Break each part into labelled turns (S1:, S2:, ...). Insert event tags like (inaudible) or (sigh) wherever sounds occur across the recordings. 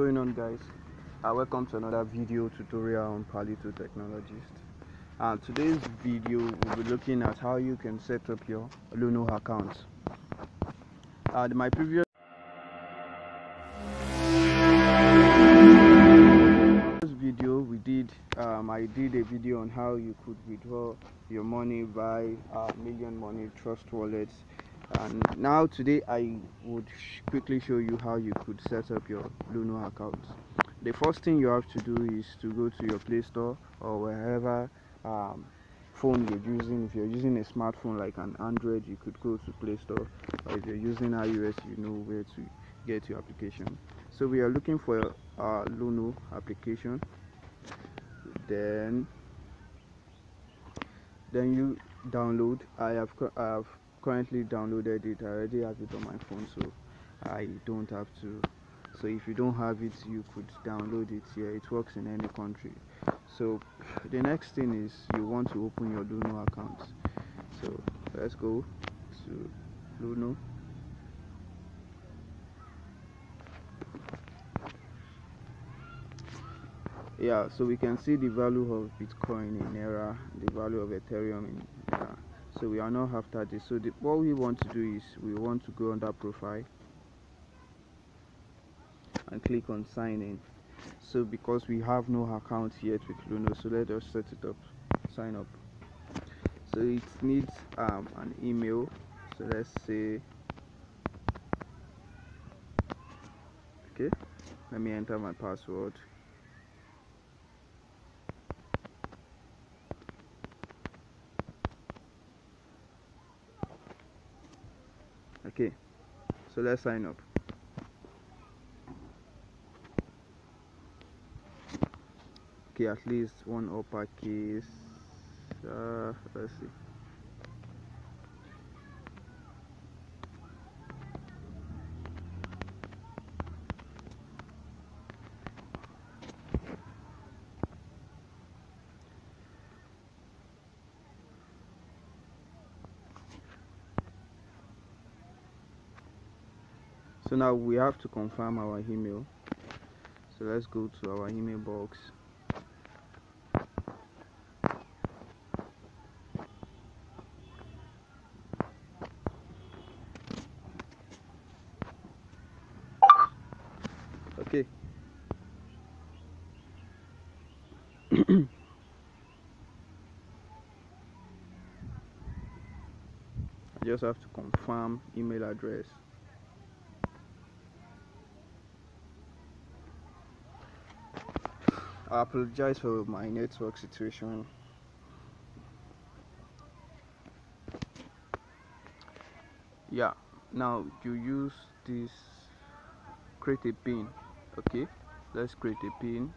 S1: going on guys? Uh, welcome to another video tutorial on Palito Technologies. Uh, today's video we'll be looking at how you can set up your Luno account. Uh, my previous video we did um, I did a video on how you could withdraw your money by uh, million money trust wallets and now today I would sh quickly show you how you could set up your Luno account. The first thing you have to do is to go to your Play Store or wherever um, phone you're using. If you're using a smartphone like an Android you could go to Play Store. Or if you're using iOS you know where to get your application. So we are looking for our Luno application. Then then you download. I have I have currently downloaded it. I already have it on my phone so I don't have to. So if you don't have it you could download it. Here it works in any country. So the next thing is you want to open your Luno account. So let's go to Luno. Yeah so we can see the value of Bitcoin in Naira the value of Ethereum in Naira so we are not after this. So the, what we want to do is we want to go under profile and click on sign in. So because we have no account yet with Luno so let us set it up sign up. So it needs um, an email. So let's say okay let me enter my password okay so let's sign up. Okay at least one uppercase uh, let's see so now we have to confirm our email. So let's go to our email box. Okay. (coughs) I just have to confirm email address I apologize for my network situation. Yeah, now you use this create a pin. Okay, let's create a pin.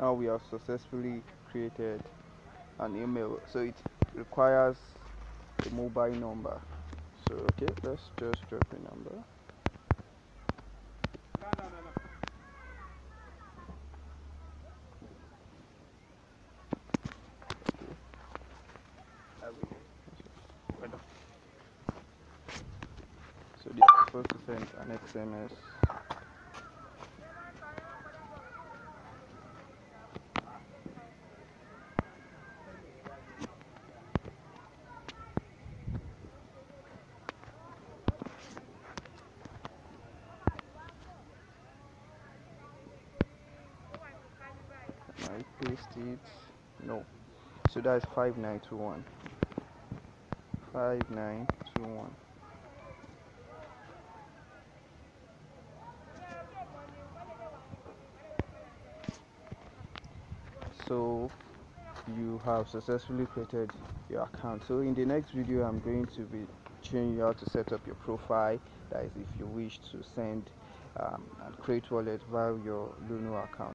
S1: Now we have successfully created an email so it requires a mobile number. So okay let's just drop a number. So this is supposed to send an SMS I paste it no. So that's 5921 5921 so you have successfully created your account. So in the next video i'm going to be showing you how to set up your profile. That is if you wish to send um, and create wallet via your Luno account.